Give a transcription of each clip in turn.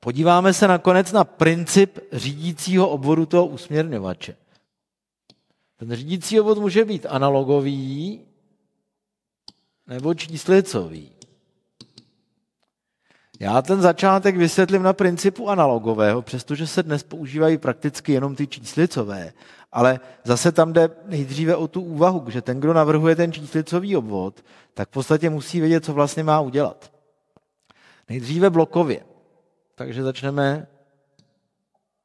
Podíváme se nakonec na princip řídícího obvodu toho usměrňovače. Ten řídící obvod může být analogový nebo číslicový. Já ten začátek vysvětlím na principu analogového, přestože se dnes používají prakticky jenom ty číslicové. Ale zase tam jde nejdříve o tu úvahu, že ten, kdo navrhuje ten číslicový obvod, tak v podstatě musí vědět, co vlastně má udělat. Nejdříve blokově. Takže začneme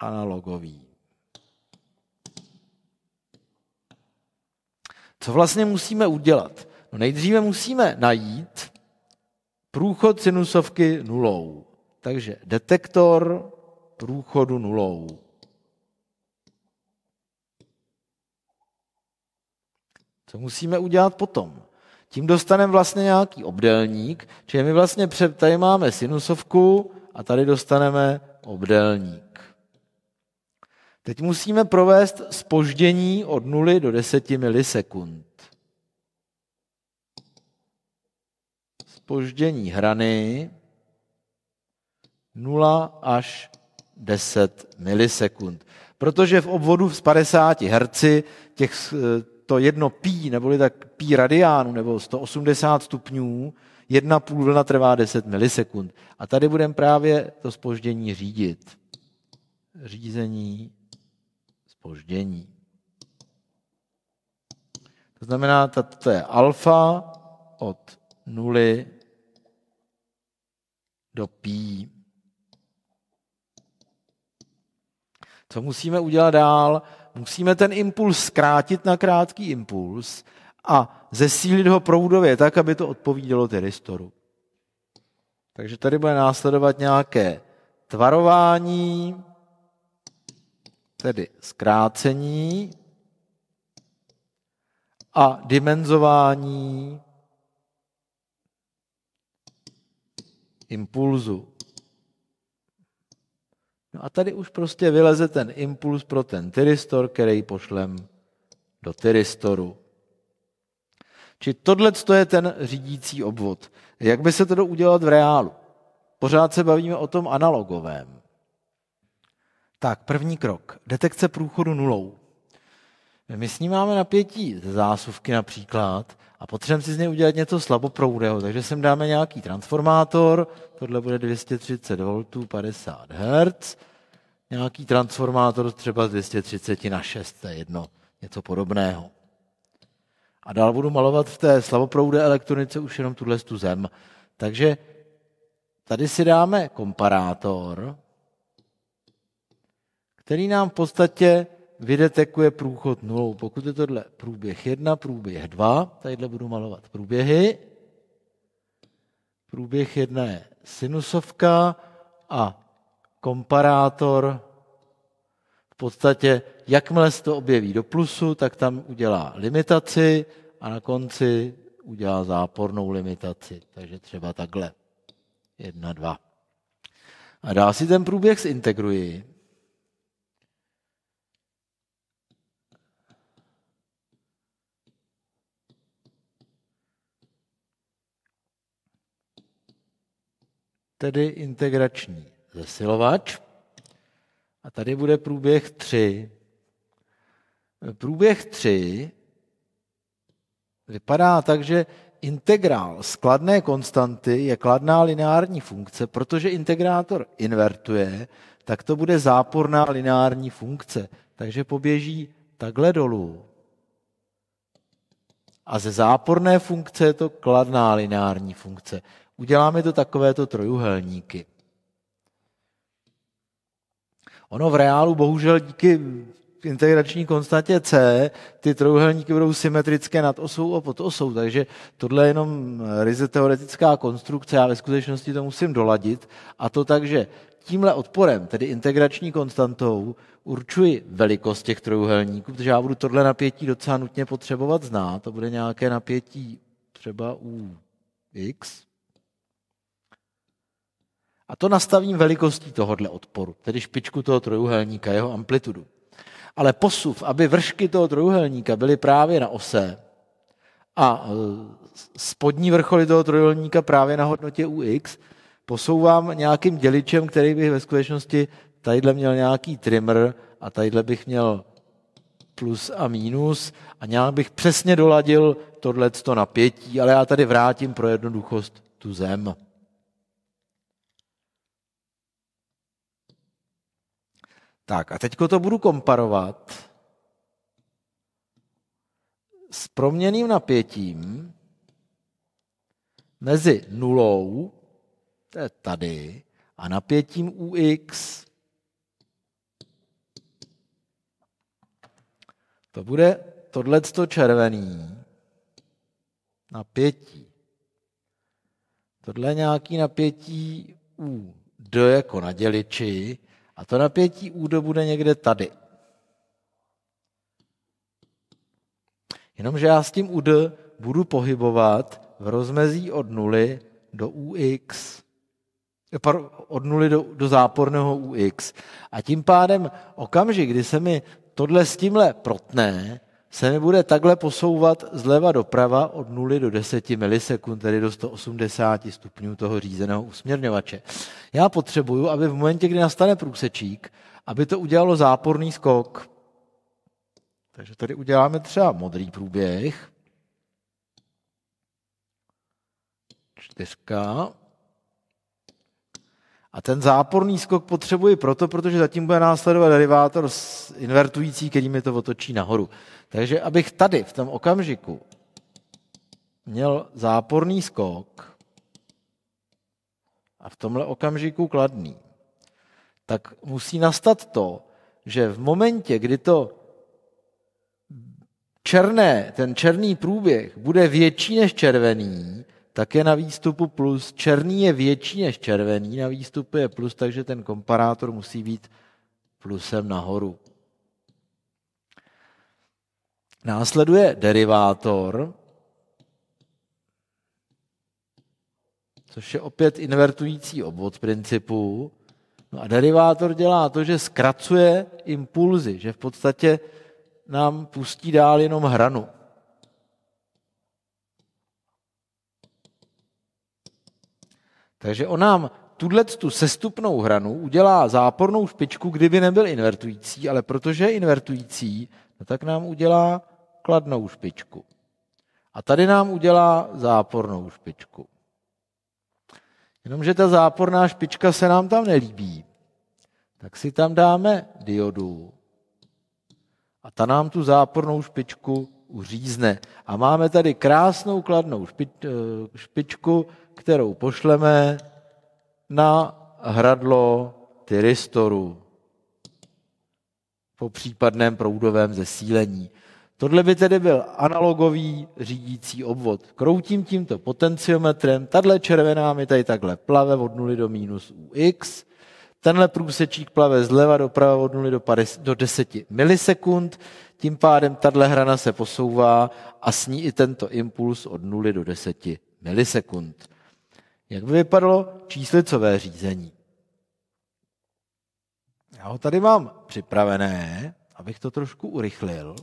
analogový. Co vlastně musíme udělat? No nejdříve musíme najít průchod sinusovky nulou. Takže detektor průchodu nulou. Co musíme udělat potom? Tím dostaneme vlastně nějaký obdelník, čili my vlastně před, tady máme sinusovku a tady dostaneme obdelník. Teď musíme provést spoždění od 0 do 10 milisekund. Spoždění hrany 0 až 10 milisekund. Protože v obvodu z 50 Hz těch, to jedno pí, neboli tak pí radiánu, nebo 180 stupňů, jedna půl vlna trvá 10 milisekund. A tady budeme právě to spoždění řídit. Řízení spoždění. To znamená, to je alfa od nuly do pí. Co musíme udělat dál? Musíme ten impuls zkrátit na krátký impuls a zesílit ho proudově tak, aby to odpovídalo tyristoru. Takže tady bude následovat nějaké tvarování, tedy zkrácení a dimenzování impulzu. No a tady už prostě vyleze ten impuls pro ten tyristor, který pošlem do tyristoru. Či tohle je ten řídící obvod. Jak by se to udělat v reálu? Pořád se bavíme o tom analogovém. Tak, první krok. Detekce průchodu nulou. My s ní máme napětí ze zásuvky například a potřebujeme si z něj udělat něco slaboproudého, takže sem dáme nějaký transformátor, tohle bude 230 V, 50 Hz, nějaký transformátor třeba z 230 na 6, to je jedno, něco podobného. A dál budu malovat v té slavoproudé elektronice už jenom tuhle tu zem. Takže tady si dáme komparátor, který nám v podstatě vydetekuje průchod nulou. Pokud je tohle průběh 1, průběh 2, tadyhle budu malovat průběhy. Průběh 1 je sinusovka a komparátor v podstatě, jakmile se to objeví do plusu, tak tam udělá limitaci a na konci udělá zápornou limitaci. Takže třeba takhle. Jedna, dva. A dál si ten průběh zintegruji. Tedy integrační zesilovač. A tady bude průběh 3. Průběh 3 vypadá tak, že integrál skladné konstanty je kladná lineární funkce, protože integrátor invertuje, tak to bude záporná lineární funkce. Takže poběží takhle dolů. A ze záporné funkce je to kladná lineární funkce. Uděláme to takovéto trojuhelníky. Ono v reálu bohužel díky integrační konstantě C ty trojuhelníky budou symetrické nad osou a pod osou, takže tohle je jenom ryze teoretická konstrukce, já ve skutečnosti to musím doladit. A to tak, že tímhle odporem, tedy integrační konstantou, určuji velikost těch trojuhelníků, protože já budu tohle napětí docela nutně potřebovat znát, to bude nějaké napětí třeba u x, a to nastavím velikostí tohohle odporu, tedy špičku toho trojuhelníka, jeho amplitudu. Ale posuv, aby vršky toho trojuhelníka byly právě na ose a e, spodní vrcholy toho trojuhelníka právě na hodnotě UX, posouvám nějakým děličem, který bych ve skutečnosti tadyhle měl nějaký trimmer a tadyhle bych měl plus a minus a nějak bych přesně doladil tohleto napětí, ale já tady vrátím pro jednoduchost tu zem. Tak a teďko to budu komparovat s proměným napětím mezi nulou, to je tady, a napětím UX. To bude tohleto červený napětí. Tohle nějaký napětí u D jako na děliči a to napětí D bude někde tady. Jenomže já s tím UD budu pohybovat v rozmezí od nuly do UX. Od nuly do, do záporného UX. A tím pádem okamžik, kdy se mi tohle s tímhle protne, se mi bude takhle posouvat zleva doprava od 0 do 10 milisekund, tedy do 180 stupňů toho řízeného usměrňovače. Já potřebuju, aby v momentě, kdy nastane průsečík, aby to udělalo záporný skok. Takže tady uděláme třeba modrý průběh. Čtyřka. A ten záporný skok potřebuji proto, protože zatím bude následovat derivátor invertující, který mi to otočí nahoru. Takže abych tady v tom okamžiku měl záporný skok a v tomhle okamžiku kladný, tak musí nastat to, že v momentě, kdy to černé, ten černý průběh bude větší než červený, tak je na výstupu plus. Černý je větší než červený, na výstupu je plus, takže ten komparátor musí být plusem nahoru. Následuje derivátor, což je opět invertující obvod principu. No a derivátor dělá to, že zkracuje impulzy, že v podstatě nám pustí dál jenom hranu. Takže on nám tuhle tu sestupnou hranu udělá zápornou špičku, kdyby nebyl invertující, ale protože je invertující, no tak nám udělá kladnou špičku. A tady nám udělá zápornou špičku. Jenomže ta záporná špička se nám tam nelíbí. Tak si tam dáme diodu a ta nám tu zápornou špičku uřízne. A máme tady krásnou kladnou eh, špičku, kterou pošleme na hradlo tyristoru po případném proudovém zesílení. Tohle by tedy byl analogový řídící obvod. Kroutím tímto potenciometrem, tahle červená mi tady takhle plave od 0 do minus ux, tenhle průsečík plave zleva doprava od 0 do, 50, do 10 milisekund, tím pádem tahle hrana se posouvá a s ní i tento impuls od 0 do 10 milisekund. Jak by vypadalo číslicové řízení? Já ho tady mám připravené, abych to trošku urychlil.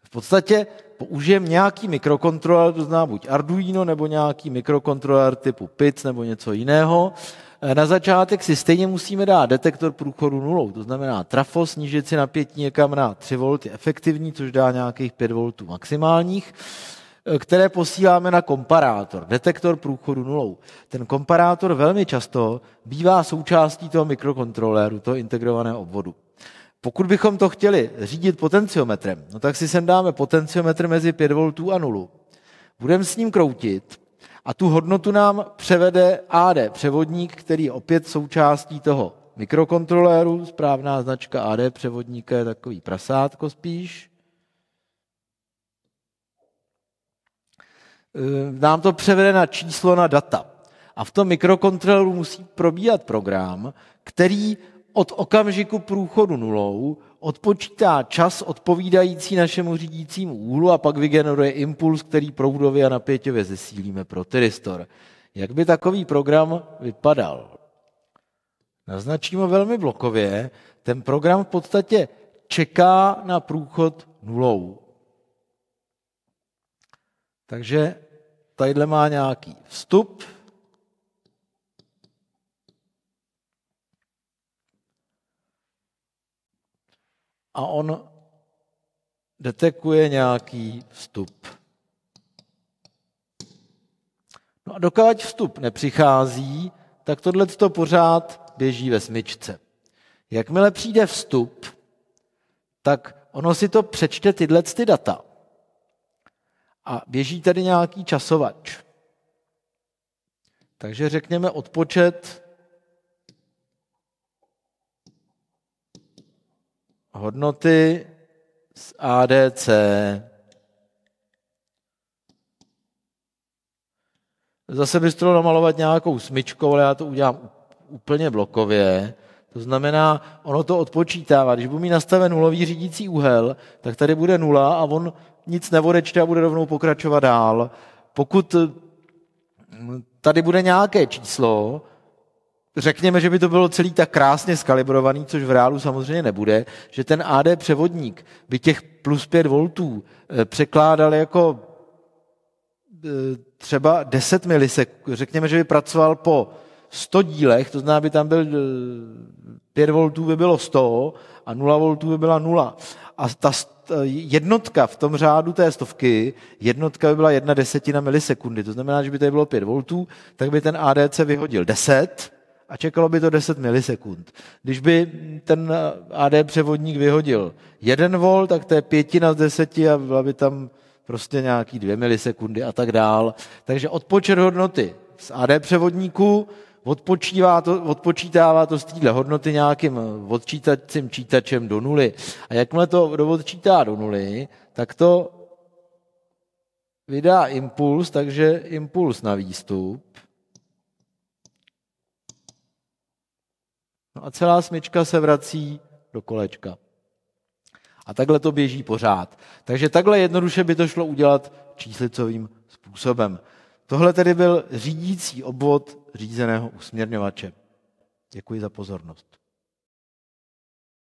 V podstatě použijem nějaký mikrokontroler, to znamená buď Arduino nebo nějaký mikrokontroler typu PIC nebo něco jiného. E, na začátek si stejně musíme dát detektor průchodu nulou, to znamená trafo, snížit si napětí někam na 3 V efektivní, což dá nějakých 5 V maximálních e, které posíláme na komparátor, detektor průchodu nulou. Ten komparátor velmi často bývá součástí toho mikrokontroléru, toho integrovaného obvodu. Pokud bychom to chtěli řídit potenciometrem, no tak si sem dáme potenciometr mezi 5 V a 0. Budeme s ním kroutit a tu hodnotu nám převede AD převodník, který je opět součástí toho mikrokontroléru. Správná značka AD převodníka je takový prasátko spíš. Ehm, nám to převede na číslo na data. A v tom mikrokontroleru musí probíhat program, který od okamžiku průchodu nulou odpočítá čas odpovídající našemu řídícímu úhlu a pak vygeneruje impuls, který proudově a napěťově zesílíme pro tyristor. Jak by takový program vypadal? Naznačíme velmi blokově. Ten program v podstatě čeká na průchod nulou. Takže tadyhle má nějaký vstup, a on detekuje nějaký vstup. No a dokud vstup nepřichází, tak tohle to pořád běží ve smyčce. Jakmile přijde vstup, tak ono si to přečte tyhle ty data. A běží tady nějaký časovač. Takže řekněme odpočet hodnoty z ADC. Zase bys to namalovat nějakou smyčkou, ale já to udělám úplně blokově. To znamená, ono to odpočítává. Když budu mít nastaven nulový řídící úhel, tak tady bude nula a on nic nevodečte a bude rovnou pokračovat dál. Pokud hm, tady bude nějaké číslo, řekněme, že by to bylo celý tak krásně skalibrovaný, což v reálu samozřejmě nebude, že ten AD převodník by těch plus 5 voltů eh, překládal jako eh, třeba 10 milisekund, řekněme, že by pracoval po 100 dílech, to znamená, by tam byl 5 eh, voltů by bylo 100 a 0 voltů by byla 0. A ta jednotka v tom řádu té stovky, jednotka by byla jedna desetina milisekundy. To znamená, že by tady bylo 5 voltů, tak by ten ADC vyhodil 10 a čekalo by to 10 milisekund. Když by ten AD převodník vyhodil 1 volt, tak to je pětina z deseti a byla by tam prostě nějaký 2 milisekundy a tak dál. Takže odpočet hodnoty z AD převodníku odpočívá to, odpočítává to z téhle hodnoty nějakým odčítacím čítačem do nuly. A jakmile to odčítá do nuly, tak to vydá impuls, takže impuls na výstup. No a celá smyčka se vrací do kolečka. A takhle to běží pořád. Takže takhle jednoduše by to šlo udělat číslicovým způsobem. Tohle tedy byl řídící obvod řízeného usměrňovače. Děkuji za pozornost.